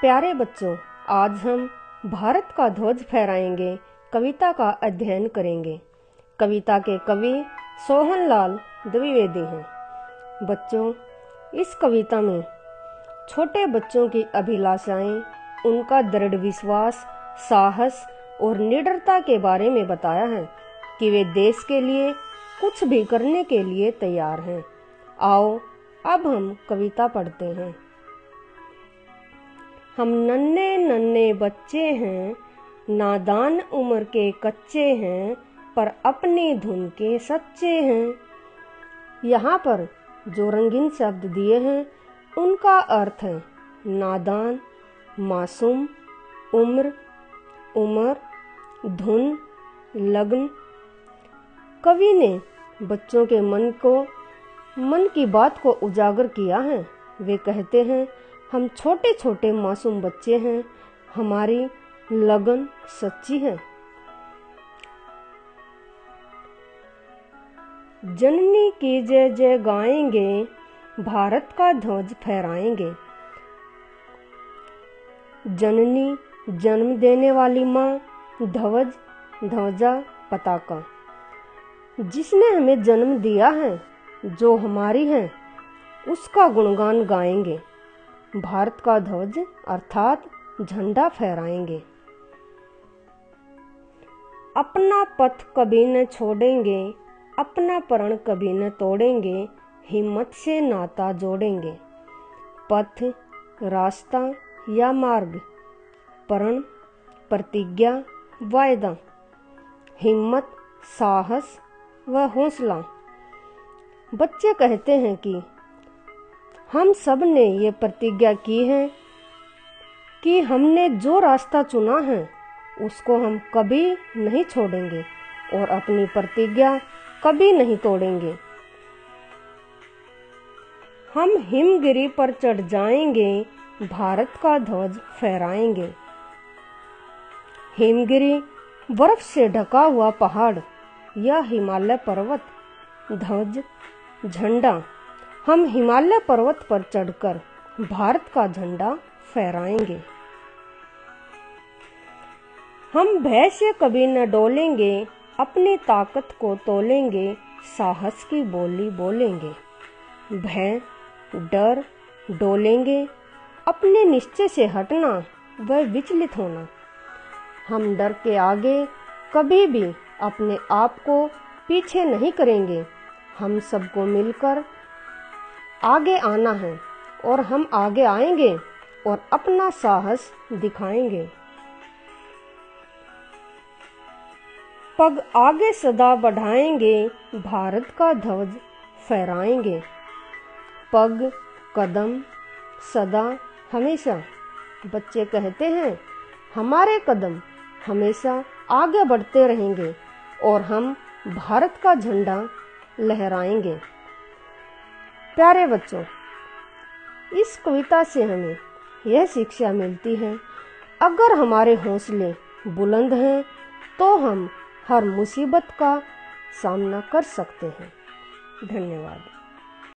प्यारे बच्चों, आज हम भारत का ध्वज फहराएँगे, कविता का अध्ययन करेंगे। कविता के कवि सोहन लाल द्विवेदी हैं। बच्चों, इस कविता में छोटे बच्चों की अभिलाषाएँ, उनका दृढ़ विश्वास, साहस और निडरता के बारे में बताया है कि वे देश के लिए कुछ भी करने के लिए तैयार हैं। आओ, अब हम कविता पढ़ते हैं। हम नन्हे नन्हे बच्चे हैं, नादान उम्र के कच्चे हैं, पर अपनी धुन के सच्चे हैं। यहाँ पर जो रंगीन शब्द दिए हैं, उनका अर्थ है नादान, मासूम, उम्र उम्र, धुन, लग्न। कवि ने बच्चों के मन को, मन की बात को उजागर किया है। वे कहते हैं हम छोटे छोटे मासूम बच्चे हैं। हमारी लगन सच्ची है। जननी की जय जय गाएँगे, भारत का ध्वज फहराएँगे। जननी जन्म देने वाली माँ, ध्वज, ध्वजा, पताका। जिसने हमें जन्म दिया है, जो हमारी है, उसका गुणगान गाएँगे। भारत का ध्वज अर्थात झंडा फहराएँगे। अपना पथ कभी न छोड़ेंगे, अपना प्रण कभी न तोड़ेंगे, हिम्मत से नाता जोड़ेंगे। पथ, रास्ता या मार्ग, प्रण, प्रतिज्ञा, वायदा, हिम्मत, साहस व हौसला। बच्चे कहते हैं कि हम सबने ये प्रतिज्ञा की है कि हमने जो रास्ता चुना है, उसको हम कभी नहीं छोड़ेंगे और अपनी प्रतिज्ञा कभी नहीं तोड़ेंगे। हम हिमगिरी पर चढ़ जाएँगे, भारत का ध्वज फहराएँगे। हिमगिरी बर्फ़ से ढका हुआ पहाड़ या हिमालय पर्वत, ध्वज, झंडा हम हिमालय पर्वत पर चढ़कर भारत का झंडा फहराएँगे। हम भय से कभी न डोलेंगे, अपनी ताकत को तोलेंगे, साहस की बोली बोलेंगे। भय डर, डोलेंगे, अपने निश्चय से हटना व विचलित होना। हम डर के आगे कभी भी अपने आप को पीछे नहीं करेंगे। हम सबको मिलकर आगे आना है और हम आगे आएँगे और अपना साहस दिखाएँगे। पग आगे सदा बढ़ाएँगे, भारत का ध्वज फहराएँगे। पग, कदम, सदा, हमेशा। बच्चे कहते हैं, हमारे कदम हमेशा आगे बढ़ते रहेंगे और हम भारत का झंडा लहराएँगे। प्यारे बच्चों, इस कविता से हमें यह शिक्षा मिलती है, अगर हमारे हौसले बुलंद हैं तो हम हर मुसीबत का सामना कर सकते हैं। धन्यवाद।